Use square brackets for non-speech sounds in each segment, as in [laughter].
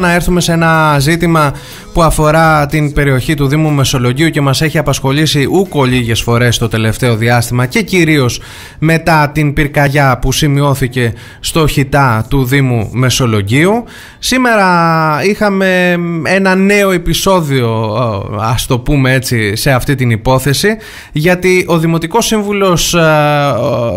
Να έρθουμε σε ένα ζήτημα που αφορά την περιοχή του Δήμου Μεσολογγίου και μας έχει απασχολήσει ούκο λίγες φορές το τελευταίο διάστημα και κυρίως μετά την πυρκαγιά που σημειώθηκε στο χιτά του Δήμου Μεσολογγίου. Σήμερα είχαμε ένα νέο επεισόδιο, ας το πούμε έτσι, σε αυτή την υπόθεση γιατί ο Δημοτικός Σύμβουλος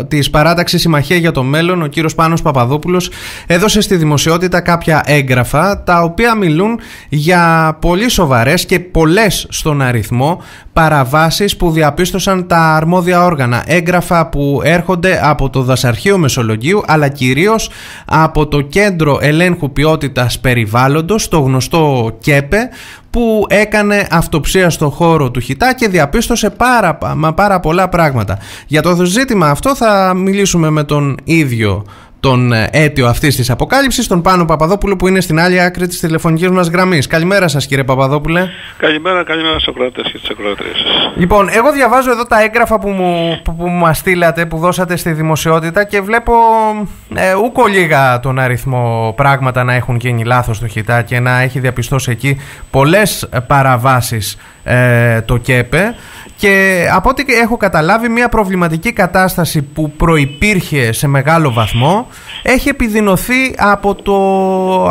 της Παράταξης Συμμαχία για το Μέλλον, ο κύριος Πάνος Παπαδόπουλος, έδωσε στη δημοσιότητα κάποια έγγραφα τα οποία μιλούν για πολύ σοβαρές και πολλές στον αριθμό παραβάσεις που διαπίστωσαν τα αρμόδια όργανα. Έγγραφα που έρχονται από το Δασαρχείο Μεσολογγίου αλλά κυρίως από το Κέντρο Ελέγχου Ποιότητας Περιβάλλοντος, το γνωστό ΚΕΠΕ, που έκανε αυτοψία στο χώρο του Χιτά και διαπίστωσε πάρα, μα πάρα πολλά πράγματα. Για το ζήτημα αυτό θα μιλήσουμε με τον ίδιο τον ε, αίτιο αυτής της αποκάλυψης, τον Πάνο Παπαδόπουλο που είναι στην άλλη άκρη της τηλεφωνικής μας γραμμής. Καλημέρα σας, κύριε Παπαδόπουλε. Καλημέρα, καλημέρα στους ακροατές και τι ακροατρίες Λοιπόν, εγώ διαβάζω εδώ τα έγγραφα που μου, που, που μας στείλατε, που δώσατε στη δημοσιότητα και βλέπω ε, ούκο λίγα τον αριθμό πράγματα να έχουν γίνει λάθος στο ΧΙΤΑ και να έχει διαπιστώσει εκεί πολλές παραβάσεις ε, το ΚΕΠΕ. Και από ό,τι έχω καταλάβει μια προβληματική κατάσταση που προϋπήρχε σε μεγάλο βαθμό έχει επιδεινωθεί από το,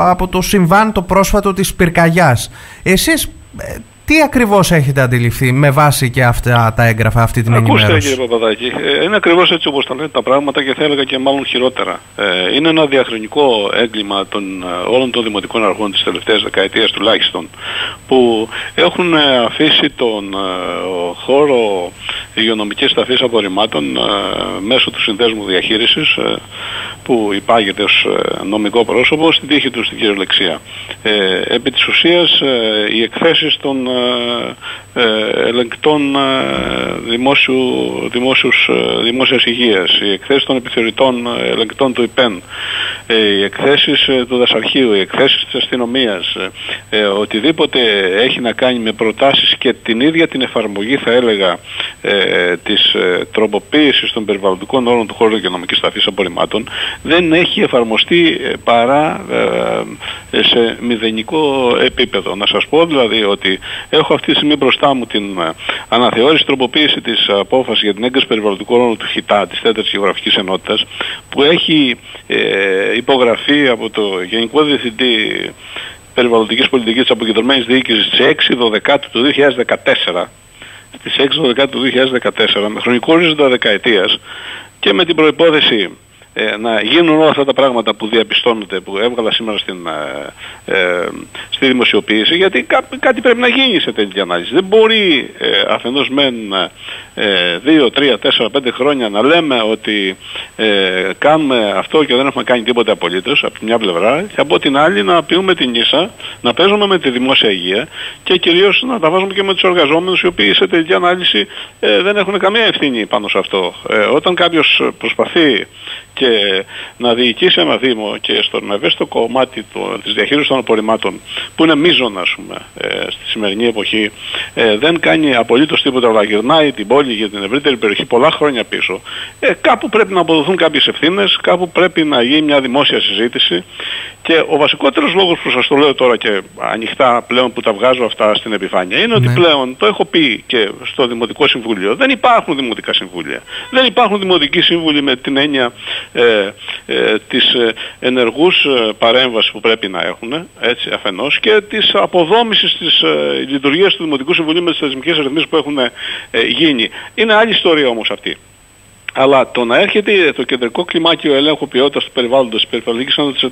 από το συμβάν το πρόσφατο της πυρκαγιάς. Εσείς ε, τι ακριβώς έχετε αντιληφθεί με βάση και αυτά τα έγγραφα, αυτή την Ακούστε, ενημέρωση; κύριε Παπαδάκη, ε, είναι ακριβώς έτσι όπως τα λέτε τα πράγματα και θα έλεγα και μάλλον χειρότερα. Ε, είναι ένα διαχρονικό έγκλημα των, ε, όλων των δημοτικών αρχών της τελευταίας δεκαετίας τουλάχιστον που έχουν αφήσει τον χώρο υγειονομικής ταφής απορριμμάτων μέσω του συνδέσμου διαχείρισης που υπάγεται ως νομικό πρόσωπο στην τύχη του στην κυριολεξία. Ε, επί της ουσίας οι εκθέσεις των ε, ελεγκτών ε, δημόσιου, δημόσιους, ε, δημόσιας υγείας, οι εκθέσεις των επιθεωρητών ελεγκτών του ΙΠΕΝ, οι εκθέσεις του δασαρχείου, οι εκθέσεις της αστυνομίας, οτιδήποτε έχει να κάνει με προτάσεις και την ίδια την εφαρμογή θα έλεγα της τροποποίησης των περιβαλλοντικών όρων του χώρου οικονομικής ταφής απορριμμάτων δεν έχει εφαρμοστεί παρά σε μηδενικό επίπεδο. Να σας πω δηλαδή ότι έχω αυτή τη στιγμή μπροστά μου την ε, αναθεώρηση τροποποίηση της απόφασης για την έγκριση περιβαλλοντικού όρου του ΧΙΤΑ, της τέταρτης γεωγραφικής ενότητας, που έχει ε, υπογραφεί από το Γενικό Διευθυντή Περιβαλλοντικής Πολιτικής της Αποκεντρωμένης Διοίκησης στις 6 12 του 2014, στις 6 12 του 2014, με χρονικό ορίζοντα δεκαετίας και με την προϋπόθεση ε, να γίνουν όλα αυτά τα πράγματα που διαπιστώνονται, που έβγαλα σήμερα στην, ε, ε στη δημοσιοποίηση, γιατί κά, κάτι πρέπει να γίνει σε τέτοια ανάλυση. Δεν μπορεί ε, αφενός μεν ε, δύο, τρία, τέσσερα, πέντε χρόνια να λέμε ότι ε, κάνουμε αυτό και δεν έχουμε κάνει τίποτα απολύτως από τη μια πλευρά και από την άλλη να πιούμε την ίσα, να παίζουμε με τη δημόσια υγεία και κυρίως να τα βάζουμε και με τους εργαζόμενους οι οποίοι σε τέτοια ανάλυση ε, δεν έχουν καμία ευθύνη πάνω σε αυτό. Ε, όταν κάποιος προσπαθεί και να διοικήσει ένα Δήμο και στον ευαίσθητο κομμάτι του, της διαχείρισης των απορριμμάτων που είναι μείζον ας πούμε ε, στη σημερινή εποχή ε, δεν κάνει απολύτως τίποτα αλλά γυρνάει την πόλη για την ευρύτερη περιοχή πολλά χρόνια πίσω ε, κάπου πρέπει να αποδοθούν κάποιες ευθύνες κάπου πρέπει να γίνει μια δημόσια συζήτηση και ο βασικότερος λόγος που σας το λέω τώρα και ανοιχτά πλέον που τα βγάζω αυτά στην επιφάνεια είναι ότι ναι. πλέον, το έχω πει και στο Δημοτικό Συμβούλιο, δεν υπάρχουν Δημοτικά Συμβούλια. Δεν υπάρχουν Δημοτικοί Σύμβουλοι με την έννοια ε, ε, της ε, ενεργούς ε, παρέμβασης που πρέπει να έχουν, έτσι αφενός, και της αποδόμησης της ε, λειτουργίας του Δημοτικού Συμβουλίου με τις θεσμικές ρυθμίσεις που έχουν ε, γίνει. Είναι άλλη ιστορία όμως αυτή. Αλλά το να έρχεται το κεντρικό κλιμάκιο ελέγχου ποιότητας του περιβάλλοντος, της περιβαλλοντικής ενότητας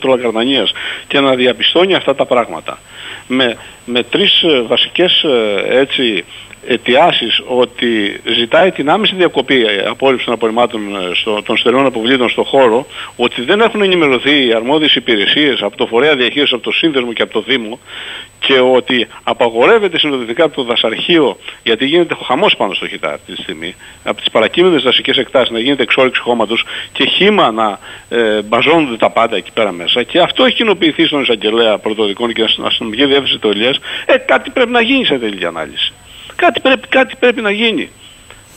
της και να διαπιστώνει αυτά τα πράγματα με, με τρεις ε, βασικές ε, έτσι, αιτιάσεις ότι ζητάει την άμεση διακοπή απόρριψη των απορριμμάτων ε, στο, των στερεών αποβλήτων στον χώρο, ότι δεν έχουν ενημερωθεί οι αρμόδιες υπηρεσίες από το φορέα διαχείρισης, από το σύνδεσμο και από το Δήμο και ότι απαγορεύεται συνοδευτικά από το δασαρχείο γιατί γίνεται χαμός πάνω στο χιτά αυτή τη στιγμή από τις παρακείμενες δασικές εκτάσεις να γίνεται εξόρυξη χώματος και χήμα να ε, μπαζώνονται τα πάντα εκεί πέρα μέσα και αυτό έχει κοινοποιηθεί στον εισαγγελέα πρωτοδικών και στην αστυνομική διεύθυνση του ε, κάτι πρέπει να γίνει σε τελική ανάλυση. Κάτι πρέπει, κάτι πρέπει να γίνει.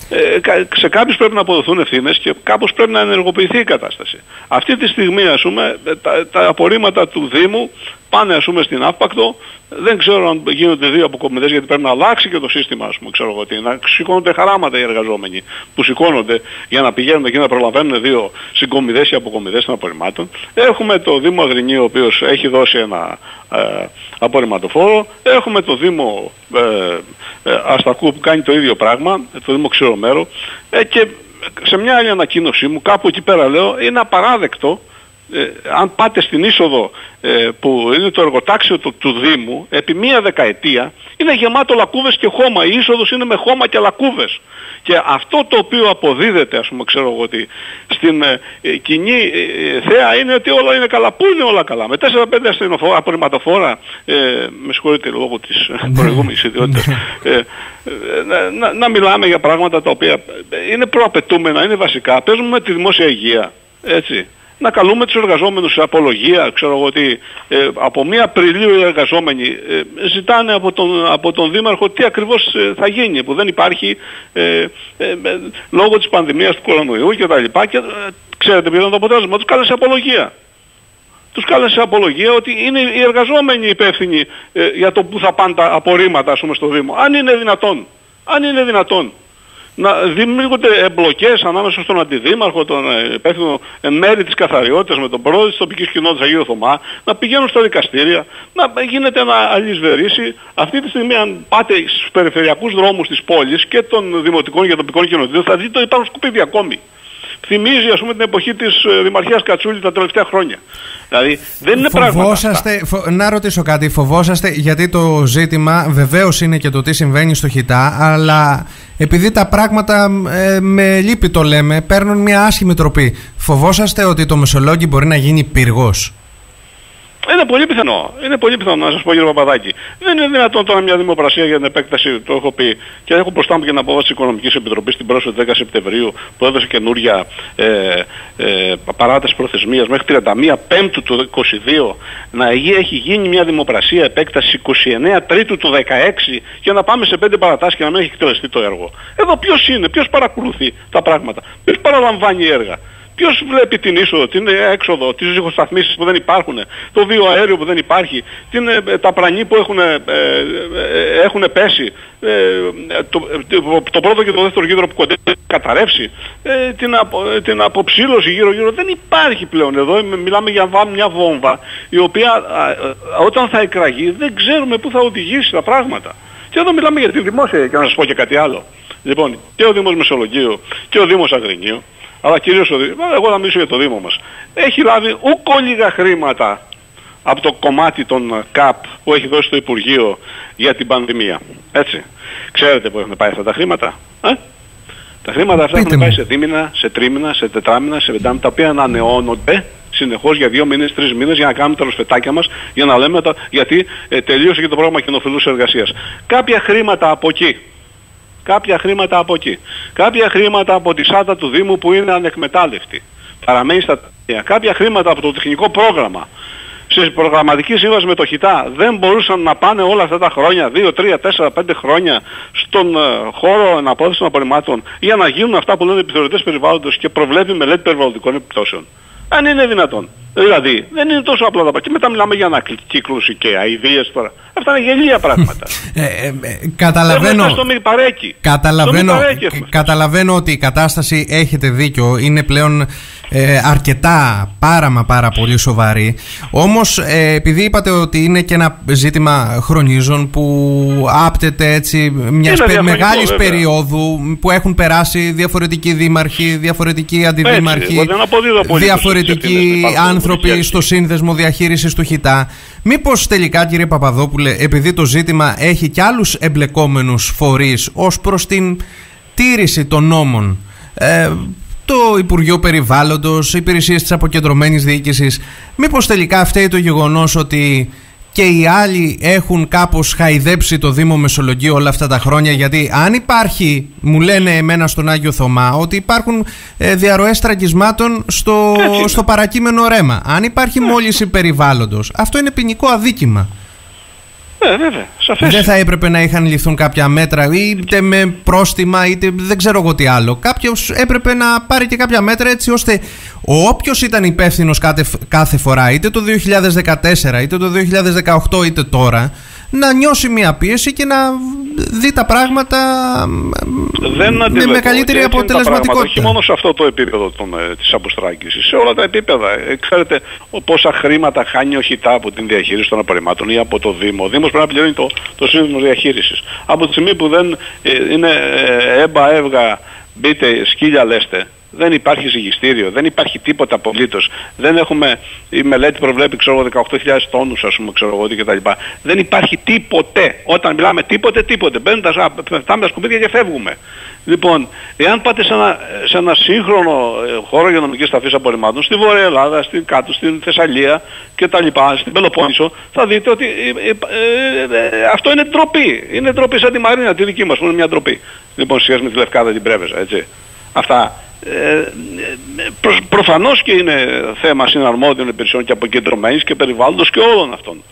ε, σε κάποιους πρέπει να αποδοθούν ευθύνες και κάπως πρέπει να ενεργοποιηθεί η κατάσταση. Αυτή τη στιγμή ας πούμε ε, τα, τα απορρίμματα του Δήμου πάνε ας πούμε στην Αύπακτο, δεν ξέρω αν γίνονται δύο αποκομιδές γιατί πρέπει να αλλάξει και το σύστημα ας πούμε, ξέρω εγώ τι, να σηκώνονται χαράματα οι εργαζόμενοι που σηκώνονται για να πηγαίνουν εκεί να προλαβαίνουν δύο συγκομιδές ή αποκομιδές των απορριμμάτων. Έχουμε το Δήμο Αγρινίου ο οποίος έχει δώσει ένα ε, απορριμματοφόρο, έχουμε το Δήμο ε, ε, Αστακού που κάνει το ίδιο πράγμα, το Δήμο Ξηρομέρο. Ε, και σε μια άλλη ανακοίνωσή μου κάπου εκεί πέρα λέω είναι απαράδεκτο ε, αν πάτε στην είσοδο ε, που είναι το εργοτάξιο του, του Δήμου, επί μία δεκαετία είναι γεμάτο λακκούβες και χώμα. Η είσοδος είναι με χώμα και λακκούβες. Και αυτό το οποίο αποδίδεται, ας πούμε, ξέρω εγώ ότι στην ε, ε κοινή θέα είναι ότι όλα είναι καλά. Πού είναι όλα καλά; Με 4-5 απορριμματοφόρα, ε, με συγχωρείτε λόγω της προηγούμενης ιδιότητας, ε, να, να, να μιλάμε για πράγματα τα οποία είναι προαπαιτούμενα, είναι βασικά. Παίζουμε με τη δημόσια υγεία. Έτσι να καλούμε τους εργαζόμενους σε απολογία, ξέρω εγώ ότι ε, από 1 Απριλίου οι εργαζόμενοι ε, ζητάνε από τον, από τον Δήμαρχο τι ακριβώς ε, θα γίνει, που δεν υπάρχει ε, λόγω της πανδημίας του κορονοϊού και τα λοιπά και ξέρετε ποιο είναι το αποτέλεσμα, τους κάλεσε απολογία. Τους κάλεσε απολογία ότι είναι οι εργαζόμενοι υπεύθυνοι για το που θα πάνε τα απορρίμματα ας πούμε στο Δήμο. Αν είναι δυνατόν. Αν είναι δυνατόν να δημιουργούνται εμπλοκές ανάμεσα στον Αντιδήμαρχο, τον ε, υπεύθυνο μέρη της καθαριότητας με τον πρόεδρο της τοπικής κοινότητας Αγίου Θωμά, να πηγαίνουν στα δικαστήρια, να γίνεται ένα αλυσβερίσι. Αυτή τη στιγμή αν πάτε στους περιφερειακούς δρόμους της πόλης και των δημοτικών και τοπικών κοινοτήτων θα δείτε ότι υπάρχουν σκουπίδια ακόμη θυμίζει ας πούμε την εποχή της ε, Δημαρχίας Κατσούλης τα τελευταία χρόνια. Δηλαδή δεν είναι φοβόσαστε, φο... Να ρωτήσω κάτι, φοβόσαστε γιατί το ζήτημα βεβαίως είναι και το τι συμβαίνει στο Χιτά, αλλά επειδή τα πράγματα ε, με λύπη το λέμε, παίρνουν μια άσχημη τροπή. Φοβόσαστε ότι το Μεσολόγγι μπορεί να γίνει πυργός. Είναι πολύ πιθανό. Είναι πολύ πιθανό να σας πω κύριε Παπαδάκη. Δεν είναι δυνατόν τώρα μια δημοπρασία για την επέκταση, το έχω πει, και έχω μπροστά μου και την απόφαση της Οικονομικής Επιτροπής την πρόσφατη 10 Σεπτεμβρίου που έδωσε καινούρια ε, ε, παράταση προθεσμίας μέχρι 31 Πέμπτου του 22 να έχει γίνει μια δημοπρασία επέκτασης 29 Τρίτου του 16 για να πάμε σε 5 παρατάσεις και να μην έχει εκτελεστεί το έργο. Εδώ ποιος είναι, ποιος παρακολουθεί τα πράγματα, ποιος παραλαμβάνει έργα. Ποιος βλέπει την είσοδο, την έξοδο, τις ζυγοσταθμίσεις που δεν υπάρχουν, το βιοαέριο που δεν υπάρχει, την, ε, τα πρανή που έχουν, ε, ε, έχουν πέσει, ε, το, το, πρώτο και το δεύτερο γύρο που κοντεύει καταρρεύσει, ε, την, απο, την αποψήλωση γύρω-γύρω. Δεν υπάρχει πλέον εδώ, μιλάμε για μια βόμβα η οποία όταν θα εκραγεί δεν ξέρουμε πού θα οδηγήσει τα πράγματα. Και εδώ μιλάμε για τη δημόσια, και να σας πω και κάτι άλλο. Λοιπόν, και ο Δήμος Μεσολογίου και ο Δήμος Αγρινίου αλλά κυρίως ο Δήμος, εγώ θα μιλήσω για το Δήμο μας, έχει λάβει ούκο λίγα χρήματα από το κομμάτι των ΚΑΠ που έχει δώσει το Υπουργείο για την πανδημία. Έτσι. Ξέρετε που έχουν πάει αυτά τα χρήματα; Ε; Τα χρήματα αυτά έχουν πάει σε δίμηνα, σε τρίμηνα, σε τετράμηνα, σε πεντάμηνα, τα οποία ανανεώνονται συνεχώς για δύο μήνες, τρεις μήνες για να κάνουμε τα ροσφετάκια μας, για να λέμε τα, γιατί ε, τελείωσε και το πρόγραμμα κοινοφιλούς εργασίας. Κάποια χρήματα από εκεί κάποια χρήματα από εκεί. Κάποια χρήματα από τη ΣΑΤΑ του Δήμου που είναι ανεκμετάλλευτη. Παραμένει στα ταμεία. Κάποια χρήματα από το τεχνικό πρόγραμμα. Σε προγραμματική σύμβαση με το ΧΙΤΑ δεν μπορούσαν να πάνε όλα αυτά τα χρόνια, 2, 3, 4, 5 χρόνια στον ε, χώρο αναπόθεση των απορριμμάτων για να γίνουν αυτά που λένε επιθεωρητές περιβάλλοντος και προβλέπει μελέτη περιβαλλοντικών επιπτώσεων. Αν είναι δυνατόν. Δηλαδή, δεν είναι τόσο απλά τα πράγματα. Και μετά μιλάμε για ανακύκλωση και αηδίες τώρα. Αυτά είναι γελία πράγματα. ε, [laughs] ε, ε, καταλαβαίνω, στο καταλαβαίνω, καταλαβαίνω ότι η κατάσταση έχετε δίκιο. Είναι πλέον ε, αρκετά πάρα μα πάρα πολύ σοβαρή. Όμως ε, επειδή είπατε ότι είναι και ένα ζήτημα χρονίζων που άπτεται έτσι μιας πε, μεγάλης περίοδου που έχουν περάσει διαφορετικοί δήμαρχοι, διαφορετικοί αντιδήμαρχοι, διαφορετικοί άνθρωποι στο σύνδεσμο διαχείρισης του ΧΙΤΑ. Μήπως τελικά κύριε Παπαδόπουλε επειδή το ζήτημα έχει και άλλους εμπλεκόμενους φορείς ως προς την τήρηση των νόμων ε, το Υπουργείο Περιβάλλοντος, υπηρεσίες της αποκεντρωμένης διοίκησης. Μήπως τελικά φταίει το γεγονός ότι και οι άλλοι έχουν κάπως χαϊδέψει το Δήμο Μεσολογγίου όλα αυτά τα χρόνια γιατί αν υπάρχει, μου λένε εμένα στον Άγιο Θωμά, ότι υπάρχουν ε, διαρροές τραγισμάτων στο, στο παρακείμενο ρέμα. Αν υπάρχει ναι. μόλυση περιβάλλοντος, αυτό είναι ποινικό αδίκημα. Ε, βέβαια, σαφές. Δεν θα έπρεπε να είχαν ληφθούν κάποια μέτρα, είτε με πρόστιμα, είτε δεν ξέρω εγώ τι άλλο. Κάποιος έπρεπε να πάρει και κάποια μέτρα έτσι ώστε όποιος ήταν υπεύθυνος κάθε, κάθε φορά, είτε το 2014, είτε το 2018, είτε τώρα, να νιώσει μια πίεση και να δει τα πράγματα δεν με μεγαλύτερη αποτελεσματικότητα. Όχι μόνο σε αυτό το επίπεδο των, ε, της αποστράγγισης, σε όλα τα επίπεδα. Ε, ξέρετε πόσα χρήματα χάνει ο ΧΙΤΑ από την διαχείριση των απορριμμάτων ή από το Δήμο. Ο Δήμος πρέπει να πληρώνει το, το σύνδεσμο διαχείρισης. Από τη στιγμή που δεν ε, είναι ε, έμπα, έβγα, μπείτε, σκύλια λέστε, δεν υπάρχει ζυγιστήριο, δεν υπάρχει τίποτα απολύτως. Δεν έχουμε, η μελέτη προβλέπει ξέρω 18.000 τόνους ας πούμε ξέρω εγώ κτλ. Δεν υπάρχει τίποτε. Όταν μιλάμε τίποτε, τίποτε. Μπαίνουν τα, πετάμε τα σκουπίδια και φεύγουμε. Λοιπόν, εάν πάτε σε ένα, σε ένα σύγχρονο ε, χώρο υγειονομικής ταφής απορριμμάτων, στη Βόρεια Ελλάδα, στην κάτω, στην Θεσσαλία κτλ. στην Πελοπόννησο, θα δείτε ότι ε, ε, αυτό είναι ντροπή. Είναι ντροπή σαν τη Μαρίνα, τη δική μας που είναι μια ντροπή. Λοιπόν, σχέση με τη Λευκάδα την Πρέβεζα, έτσι. Αυτά ε, προ, προφανώς και είναι θέμα συναρμόδιων υπηρεσιών και αποκεντρωμένης και περιβάλλοντος και όλων αυτών.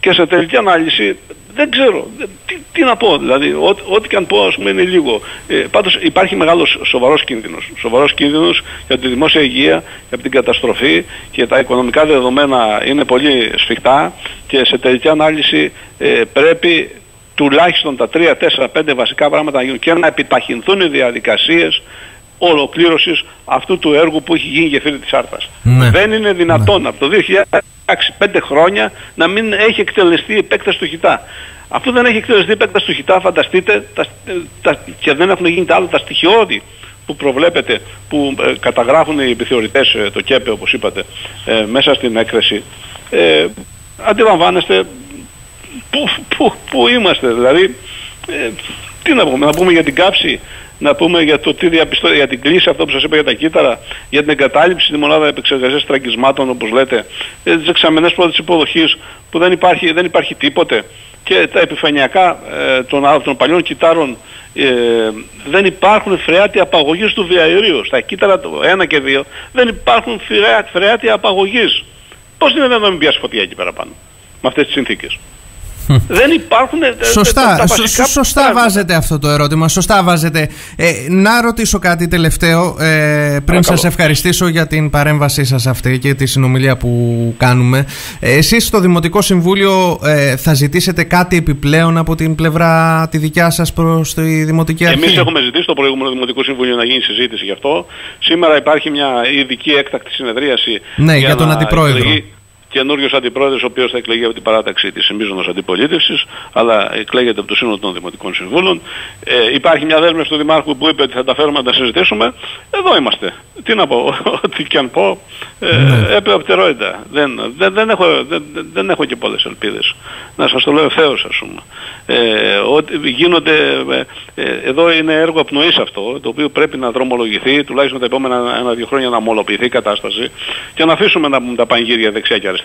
Και σε τελική ανάλυση δεν ξέρω, τι, τι να πω, δηλαδή ό,τι και αν πω ας πούμε είναι λίγο. Ε, πάντως υπάρχει μεγάλος σοβαρός κίνδυνος. Σοβαρός κίνδυνος για τη δημόσια υγεία, για την καταστροφή και τα οικονομικά δεδομένα είναι πολύ σφιχτά και σε τελική ανάλυση ε, πρέπει τουλάχιστον τα 3, 4, 5 βασικά πράγματα να γίνουν και να επιταχυνθούν οι διαδικασίες ολοκλήρωσης αυτού του έργου που έχει γίνει η γεφύρη της Άρτας. Ναι. Δεν είναι δυνατόν ναι. από το 2005 χρόνια να μην έχει εκτελεστεί η επέκταση του χιτά. Αφού δεν έχει εκτελεστεί η επέκταση του χιτά, φανταστείτε, τα, τα, και δεν έχουν γίνει τα άλλα τα στοιχειώδη που προβλέπετε, που ε, καταγράφουν οι επιθεωρητές, ε, το ΚΕΠΕ όπως είπατε, ε, μέσα στην έκθεση, ε, αντιλαμβάνεστε πού, πού, πού είμαστε. Δηλαδή, ε, τι να πούμε, να πούμε για την κάψη, να πούμε για το τι διαπιστώ, για την κλίση αυτό που σας είπα για τα κύτταρα, για την εγκατάλειψη στη μονάδα επεξεργασίας τραγκισμάτων όπως λέτε, για τις εξαμενές πρώτης υποδοχής που δεν υπάρχει, δεν υπάρχει τίποτε και τα επιφανειακά ε, των, των παλιών κυτάρων ε, δεν υπάρχουν φρεάτια απαγωγής του διαερίου. Στα κύτταρα 1 και 2 δεν υπάρχουν φρεάτια απαγωγής. Πώς είναι να μην πιάσει φωτιά εκεί πέρα πάνω με αυτές τις συνθήκες; Δεν υπάρχουν. Ε, σωστά, τα, τα σωστά βάζετε αυτό το ερώτημα. Σωστά βάζετε. Ε, να ρωτήσω κάτι τελευταίο ε, πριν σας ευχαριστήσω για την παρέμβασή σας αυτή και τη συνομιλία που κάνουμε. Ε, Εσείς στο Δημοτικό Συμβούλιο ε, θα ζητήσετε κάτι επιπλέον από την πλευρά τη δικιά σας προς τη Δημοτική Αρχή; Εμείς έχουμε ζητήσει στο προηγούμενο Δημοτικό Συμβούλιο να γίνει συζήτηση γι' αυτό. Σήμερα υπάρχει μια ειδική έκτακτη συνεδρίαση. Ναι, για, για τον Αντιπρόεδρο καινούριος αντιπρόεδρος ο οποίος θα εκλεγεί από την παράταξη της εμίζωνος αντιπολίτευσης αλλά εκλέγεται από το σύνολο των Δημοτικών Συμβούλων. Ε, υπάρχει μια δέσμευση του Δημάρχου που είπε ότι θα τα φέρουμε να τα συζητήσουμε. Εδώ είμαστε. Τι να πω, [laughs] ό,τι και αν πω, ε, ναι. έπρεπε Δεν, δεν, δεν, έχω, δεν, δεν έχω και πολλές ελπίδες. Να σας το λέω ευθέως ας πούμε. Ε, ότι γίνονται, ε, ε, εδώ είναι έργο απνοής αυτό, το οποίο πρέπει να δρομολογηθεί, τουλάχιστον τα επόμενα ένα-δύο χρόνια να ομολοποιηθεί η κατάσταση και να αφήσουμε να τα πανηγύρια δεξιά και αριστερά.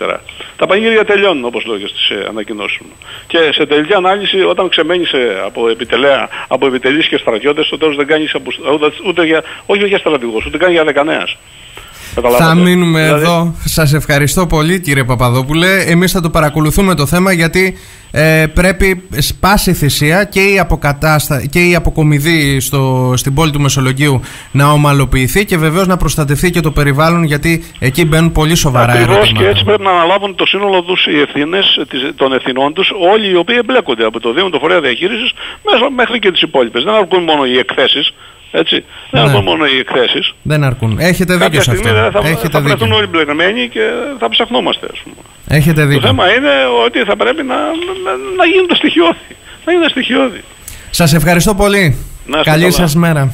Τα πανηγύρια τελειώνουν όπως λέω και στις ε, ανακοινώσεις μου. Και σε τελική ανάλυση όταν ξεμένεις από, επιτελέα, από επιτελείς και στρατιώτες, στο τέλος δεν κάνεις ούτε, ούτε για, όχι για στρατηγός, ούτε κάνει για δεκανέας. Θα μείνουμε δηλαδή... εδώ. Σας ευχαριστώ πολύ κύριε Παπαδόπουλε. Εμείς θα το παρακολουθούμε το θέμα γιατί ε, πρέπει σπάσει θυσία και η, αποκατάστα... και η αποκομιδή στο... στην πόλη του Μεσολογγίου να ομαλοποιηθεί και βεβαίως να προστατευτεί και το περιβάλλον γιατί εκεί μπαίνουν πολύ σοβαρά Ακριβώς ερωτήματα. και έτσι πρέπει να αναλάβουν το σύνολο τους οι ευθύνες των ευθυνών τους όλοι οι οποίοι εμπλέκονται από το Δήμο, το Φορέα Διαχείρισης μέχρι και τις υπόλοιπες. Δεν αρκούν μόνο οι εκθέσεις έτσι. Δεν ναι. αρκούν μόνο οι εκθέσεις. Δεν αρκούν. Έχετε δίκιο σε αυτό. Θα, Έχετε θα βρεθούν όλοι μπλεγμένοι και θα ψαχνόμαστε ας πούμε. Έχετε δίκιο. Το θέμα είναι ότι θα πρέπει να, να, να γίνουν τα στοιχειώδη. Να γίνουν τα στοιχειώδη. Σας ευχαριστώ πολύ. Καλή σας μέρα.